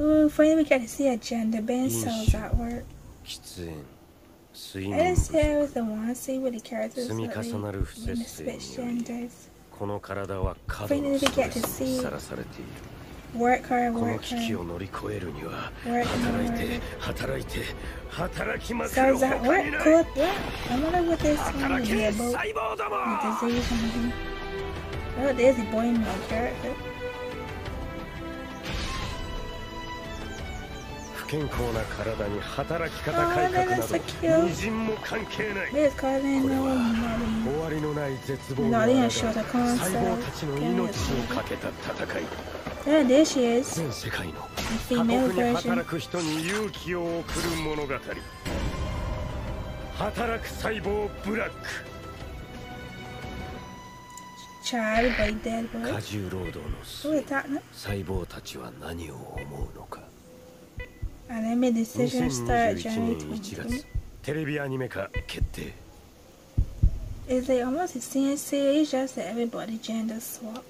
Ooh, finally we get to see agenda. Ben Cells at Work. I didn't say I was the one to see what the characters look like when they switch genders. Finally we get to see Work hard, work hard. Work hard. So that what? Cool. Yeah. I wonder what this one would about. The disease maybe. Oh, there's a boy in my character. 健康な体に働き方改革など関係ない。終わりのない絶望の中で細胞たちの命をかけた戦い。全世界の働く人に勇気を送る物語。働く細胞ブラック。過重労働の細胞たちは何を思うのか。And they made the decision to start 2021 January 年1 2020. 月テレビアニメ化決定 Is they almost a CNC? It's just that everybody gender swap.